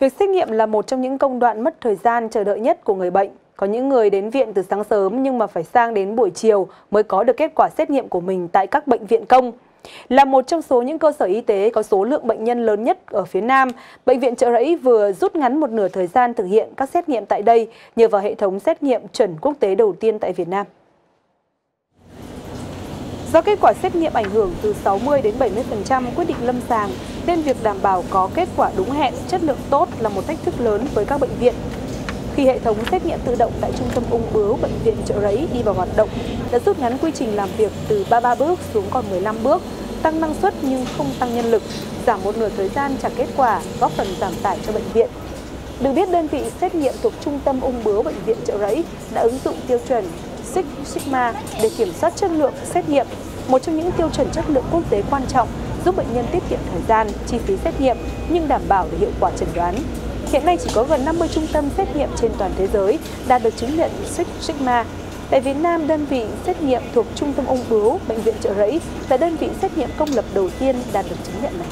Việc xét nghiệm là một trong những công đoạn mất thời gian chờ đợi nhất của người bệnh. Có những người đến viện từ sáng sớm nhưng mà phải sang đến buổi chiều mới có được kết quả xét nghiệm của mình tại các bệnh viện công. Là một trong số những cơ sở y tế có số lượng bệnh nhân lớn nhất ở phía Nam, Bệnh viện Trợ Rẫy vừa rút ngắn một nửa thời gian thực hiện các xét nghiệm tại đây nhờ vào hệ thống xét nghiệm chuẩn quốc tế đầu tiên tại Việt Nam. Do kết quả xét nghiệm ảnh hưởng từ 60 đến 70% quyết định lâm sàng, nên việc đảm bảo có kết quả đúng hẹn, chất lượng tốt là một thách thức lớn với các bệnh viện. Khi hệ thống xét nghiệm tự động tại Trung tâm ung bướu Bệnh viện Trợ Rẫy đi vào hoạt động, đã rút ngắn quy trình làm việc từ 33 bước xuống còn 15 bước, tăng năng suất nhưng không tăng nhân lực, giảm một nửa thời gian trả kết quả, góp phần giảm tải cho bệnh viện. Được biết, đơn vị xét nghiệm thuộc Trung tâm ung bướu Bệnh viện Trợ Rẫy đã ứng dụng tiêu chuẩn Six Sigma để kiểm soát chất lượng xét nghiệm, một trong những tiêu chuẩn chất lượng quốc tế quan trọng giúp bệnh nhân tiết kiệm thời gian, chi phí xét nghiệm nhưng đảm bảo được hiệu quả chẩn đoán. Hiện nay chỉ có gần 50 trung tâm xét nghiệm trên toàn thế giới đạt được chứng nhận Six Sigma. Tại Việt Nam, đơn vị xét nghiệm thuộc Trung tâm ung bướu Bệnh viện Trợ Rẫy là đơn vị xét nghiệm công lập đầu tiên đạt được chứng nhận này.